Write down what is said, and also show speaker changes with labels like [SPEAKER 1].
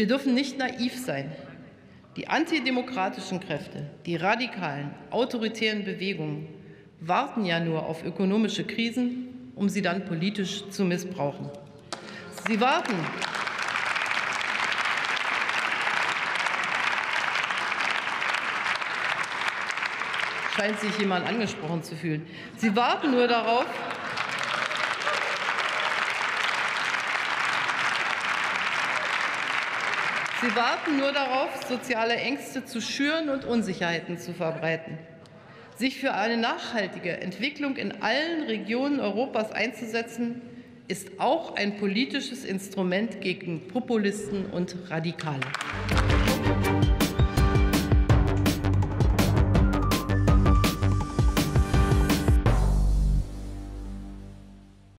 [SPEAKER 1] Wir dürfen nicht naiv sein. Die antidemokratischen Kräfte, die radikalen, autoritären Bewegungen warten ja nur auf ökonomische Krisen, um sie dann politisch zu missbrauchen. Sie warten. Scheint sich jemand angesprochen zu fühlen. Sie warten nur darauf, Sie warten nur darauf, soziale Ängste zu schüren und Unsicherheiten zu verbreiten. Sich für eine nachhaltige Entwicklung in allen Regionen Europas einzusetzen, ist auch ein politisches Instrument gegen Populisten und Radikale.